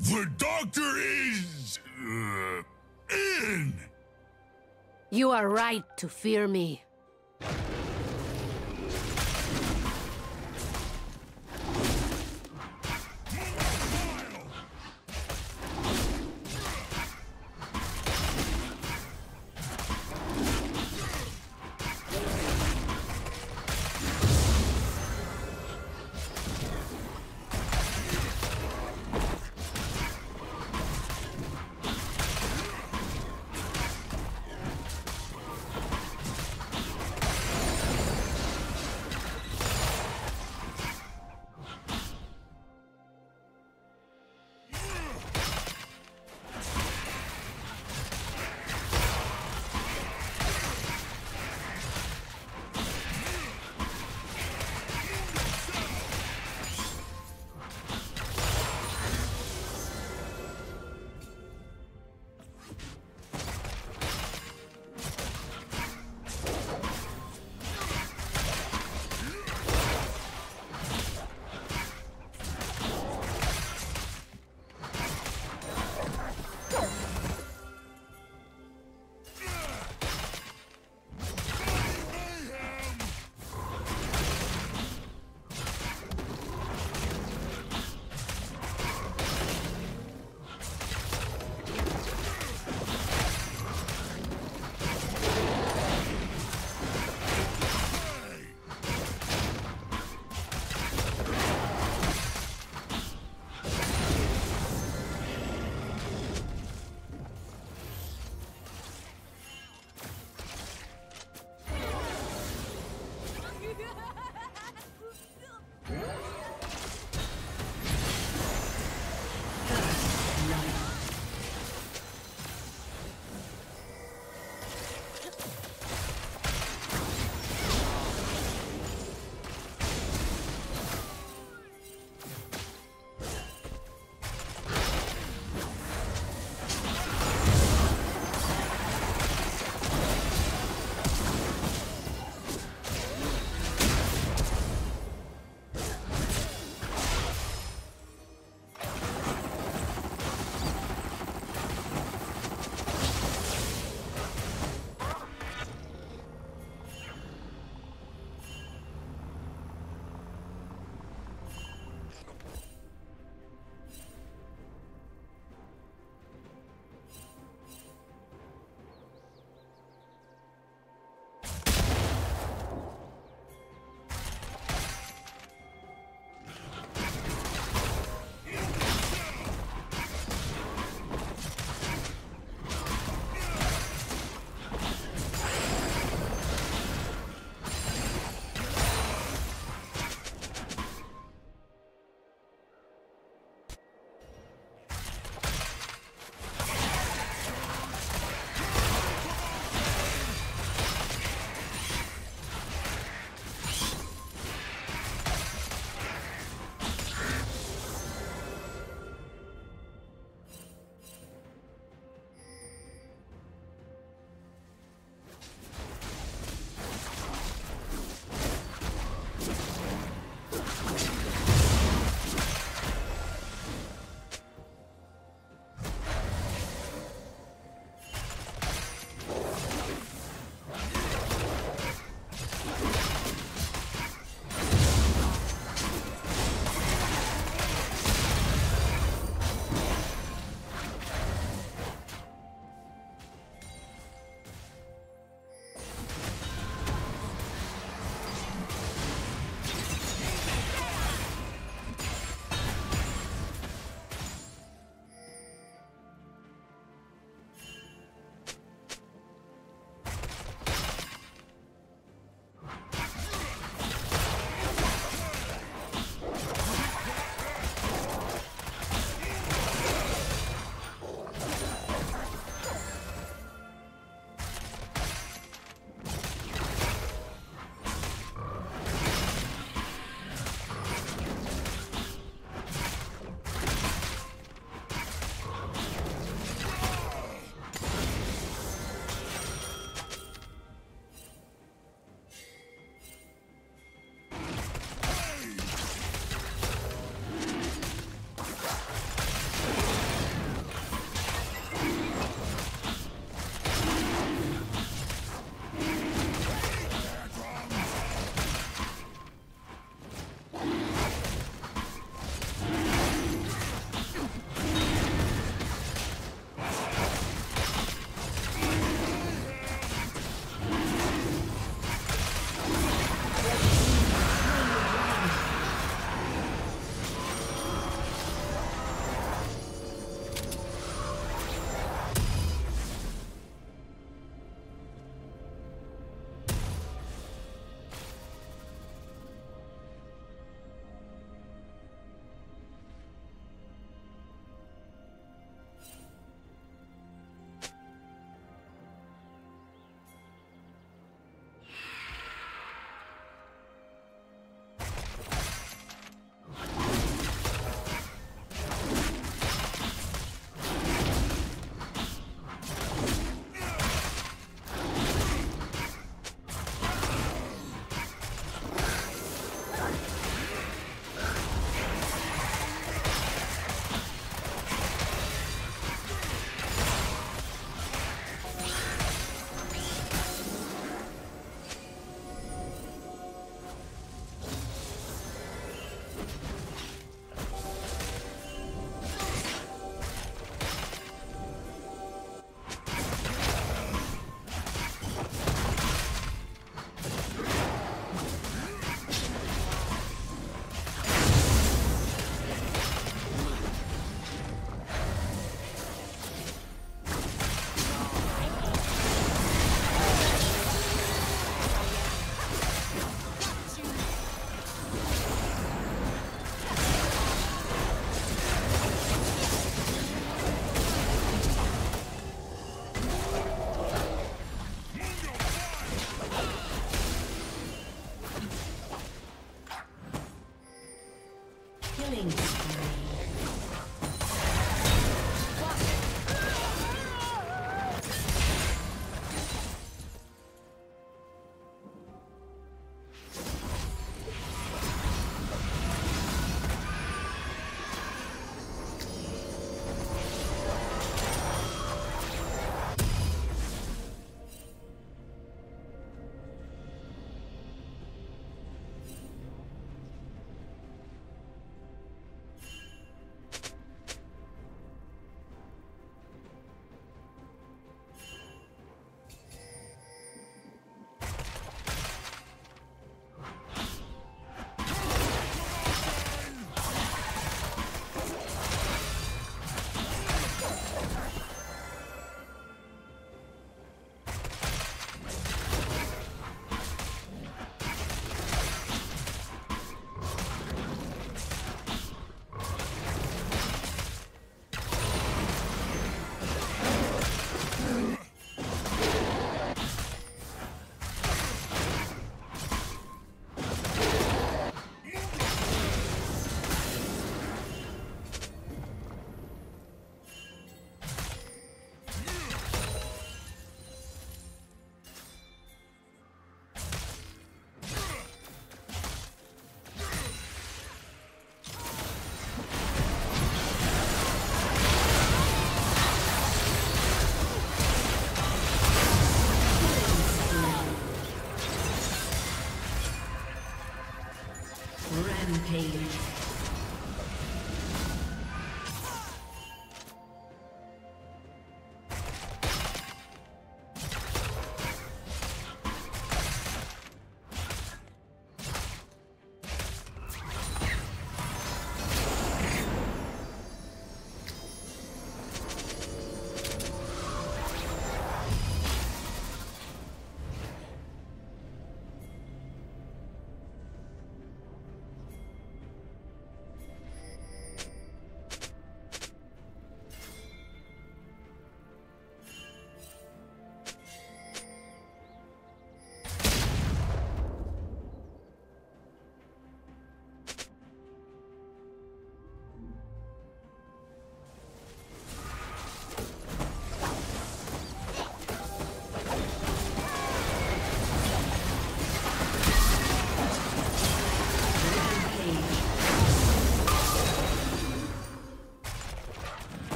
The doctor is... Uh, in! You are right to fear me.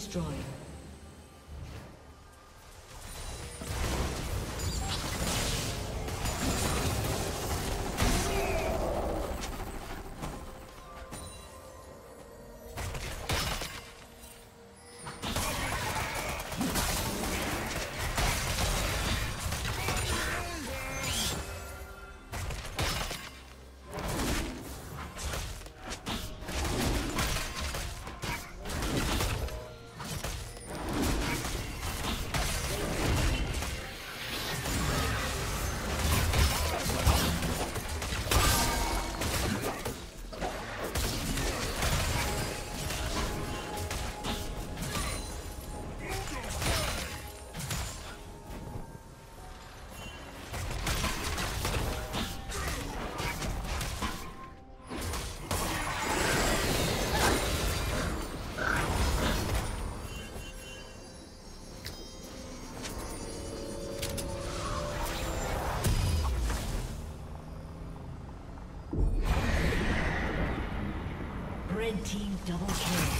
destroyed. Team double kill.